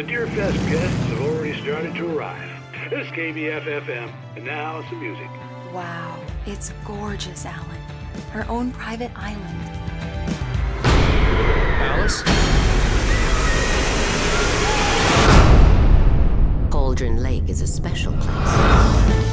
Deerfest guests have already started to arrive. This is KBFFM, and now some music. Wow, it's gorgeous, Alan. Her own private island. Alice? Cauldron Lake is a special place.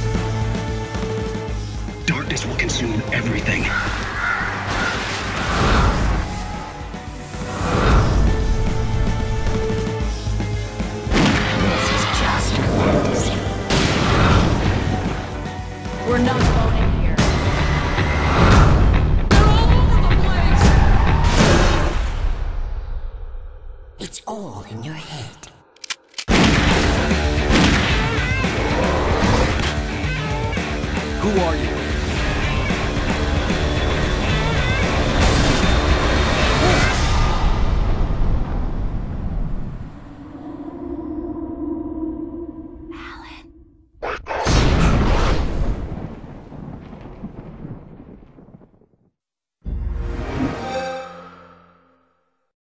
It's all in your head. Who are you?